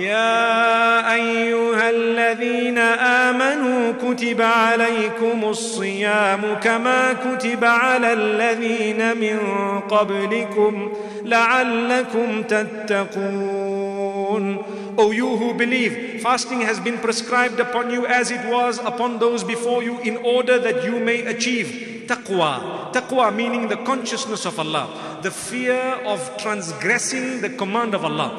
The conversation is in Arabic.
يا ايها الذين امنوا كتب عليكم الصيام كما كتب على الذين من قبلكم لعلكم تتقون O you who believe, fasting has been prescribed upon you as it was upon those before you in order that you may achieve taqwa. Taqwa meaning the consciousness of Allah, the fear of transgressing the command of Allah.